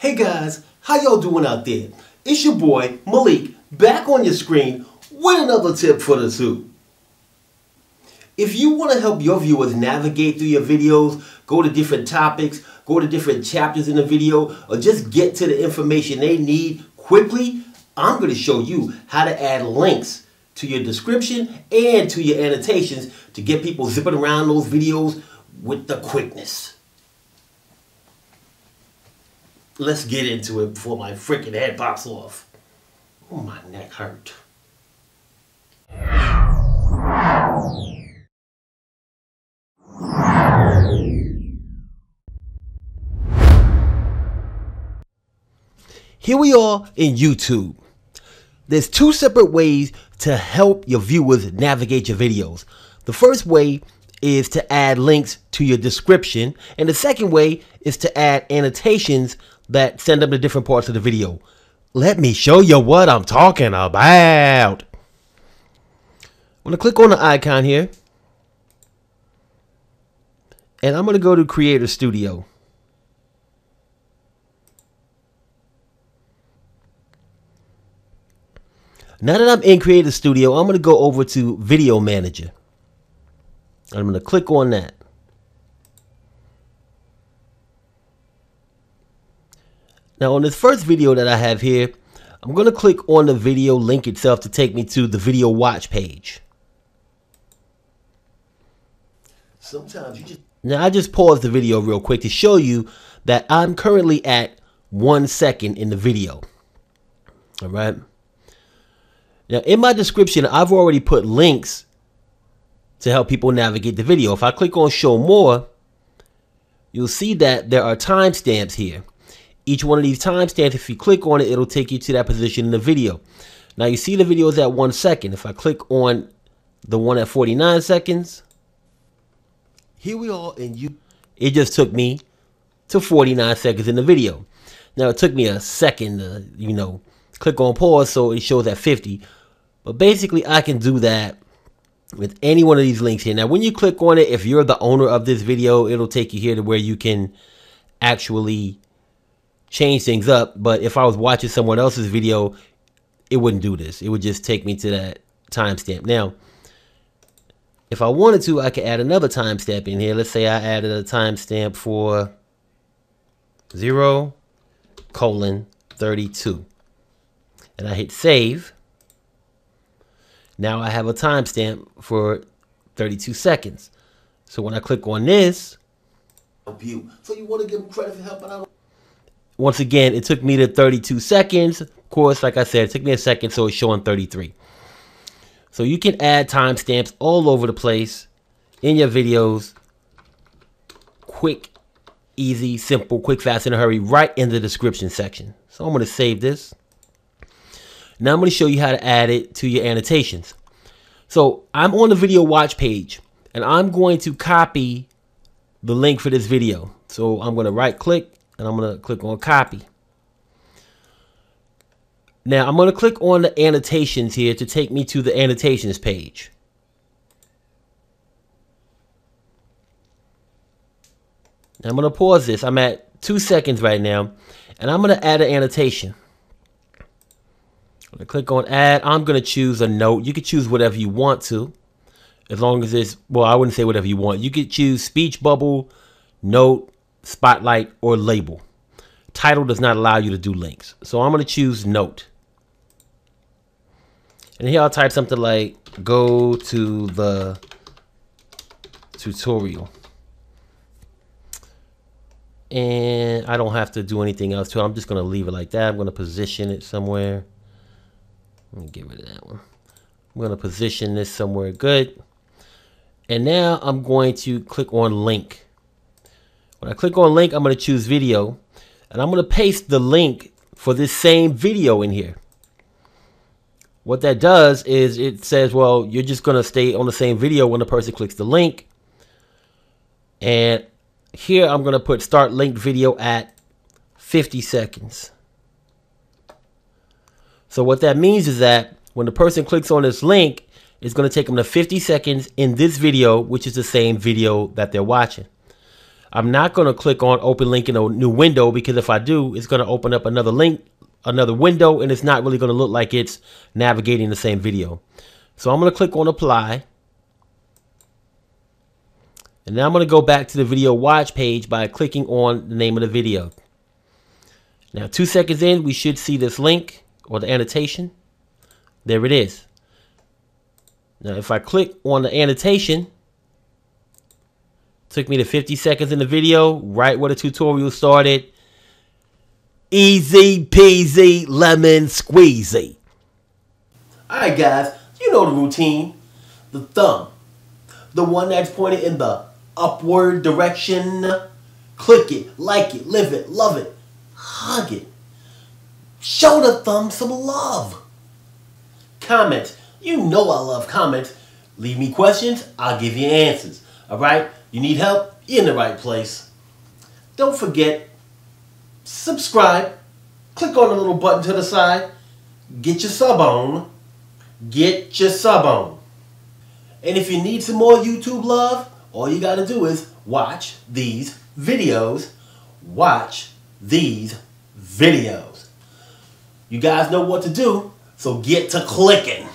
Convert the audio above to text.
Hey guys, how y'all doing out there? It's your boy Malik back on your screen with another tip for the Tube. If you want to help your viewers navigate through your videos, go to different topics, go to different chapters in the video, or just get to the information they need quickly, I'm going to show you how to add links to your description and to your annotations to get people zipping around those videos with the quickness. Let's get into it before my freaking head pops off. Oh, my neck hurt. Here we are in YouTube. There's two separate ways to help your viewers navigate your videos. The first way is to add links to your description, and the second way is to add annotations that send them to different parts of the video. Let me show you what I'm talking about. I'm going to click on the icon here, and I'm going to go to Creator Studio. Now that I'm in Creator Studio, I'm going to go over to Video Manager. I'm going to click on that. Now on this first video that I have here, I'm going to click on the video link itself to take me to the video watch page. Sometimes you just now I just paused the video real quick to show you that I'm currently at one second in the video. All right. Now, in my description, I've already put links to help people navigate the video. If I click on show more, you'll see that there are timestamps here. Each one of these timestamps, if you click on it, it'll take you to that position in the video. Now you see the video is at one second. If I click on the one at 49 seconds, here we are and you it just took me to 49 seconds in the video. Now it took me a second to, you know, click on pause so it shows at 50. But basically, I can do that with any one of these links here. Now, when you click on it, if you're the owner of this video, it'll take you here to where you can actually change things up. But if I was watching someone else's video, it wouldn't do this. It would just take me to that timestamp. Now, if I wanted to, I could add another timestamp in here. Let's say I added a timestamp for 0 colon 32. And I hit save. Now I have a timestamp for 32 seconds. So when I click on this, you. so you want to give them credit for helping out. Once again, it took me to 32 seconds. Of course, like I said, it took me a second, so it's showing 33. So you can add timestamps all over the place in your videos. Quick, easy, simple, quick, fast, in a hurry, right in the description section. So I'm going to save this. Now I'm going to show you how to add it to your annotations. So I'm on the video watch page and I'm going to copy the link for this video. So I'm going to right click and I'm going to click on copy. Now I'm going to click on the annotations here to take me to the annotations page. Now I'm going to pause this. I'm at two seconds right now and I'm going to add an annotation. I'm gonna click on add. I'm gonna choose a note. You could choose whatever you want to, as long as it's well. I wouldn't say whatever you want. You could choose speech bubble, note, spotlight, or label. Title does not allow you to do links, so I'm gonna choose note. And here I'll type something like go to the tutorial. And I don't have to do anything else to it. I'm just going to leave it like that. I'm going to position it somewhere. Let me get rid of that one. I'm going to position this somewhere good. And now I'm going to click on link. When I click on link, I'm going to choose video. And I'm going to paste the link for this same video in here. What that does is it says, well, you're just going to stay on the same video when the person clicks the link. And here I'm going to put start linked video at 50 seconds. So what that means is that when the person clicks on this link, it's going to take them to 50 seconds in this video, which is the same video that they're watching. I'm not going to click on open link in a new window because if I do, it's going to open up another link, another window, and it's not really going to look like it's navigating the same video. So I'm going to click on apply. And now I'm going to go back to the video watch page by clicking on the name of the video. Now, two seconds in, we should see this link or the annotation. There it is. Now, if I click on the annotation, took me to 50 seconds in the video, right where the tutorial started. Easy peasy lemon squeezy. Alright guys, you know the routine. The thumb. The one that's pointed in the upward direction. Click it, like it, live it, love it, hug it. Show the thumb some love. Comment. You know I love comments. Leave me questions, I'll give you answers. Alright? You need help? You're in the right place. Don't forget, subscribe. Click on the little button to the side. Get your sub on. Get your sub on. And if you need some more YouTube love, all you got to do is watch these videos. Watch these videos. You guys know what to do, so get to clicking.